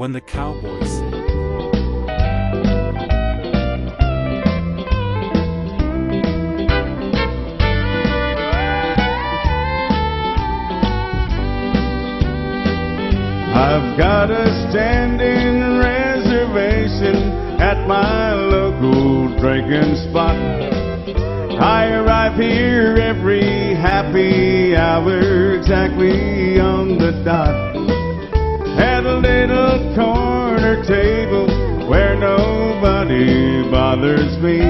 when the cowboys. I've got a standing reservation at my local drinking spot. I arrive here every happy hour exactly on the dot. Bothers me.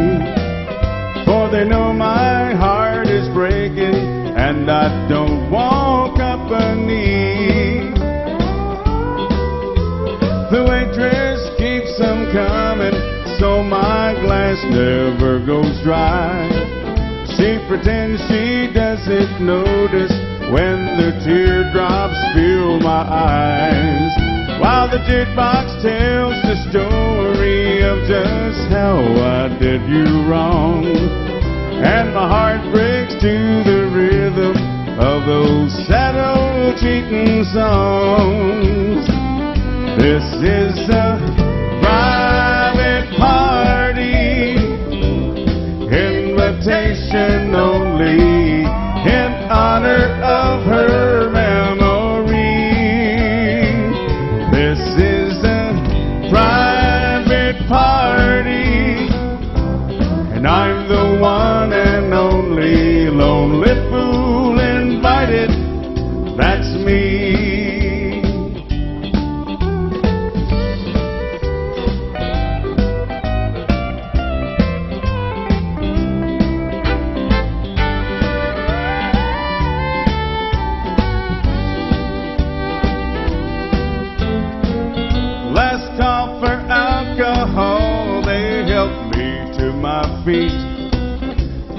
For they know my heart is breaking and I don't want company. The waitress keeps them coming, so my glass never goes dry. She pretends she doesn't notice when the teardrops fill my eyes. While the jukebox tells the story just how I did you wrong. And my heart breaks to the rhythm of those sad old cheating songs. This is a private party, invitation only helped me to my feet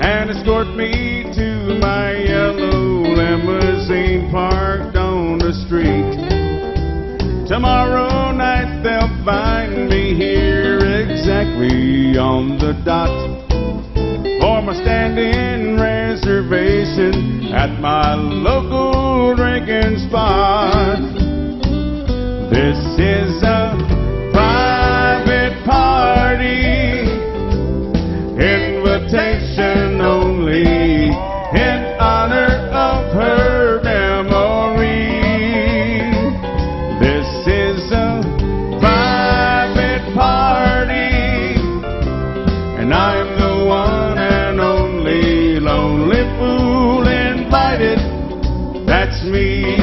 and escort me to my yellow limousine parked on the street. Tomorrow night they'll find me here exactly on the dot for my stand-in reservation at my local drinking spot. This is a invitation only in honor of her memory. This is a private party, and I'm the one and only lonely fool invited. That's me.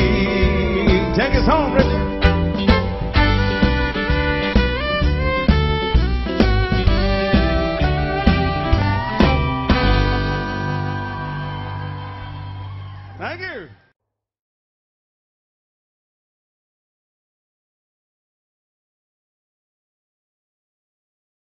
Thank you.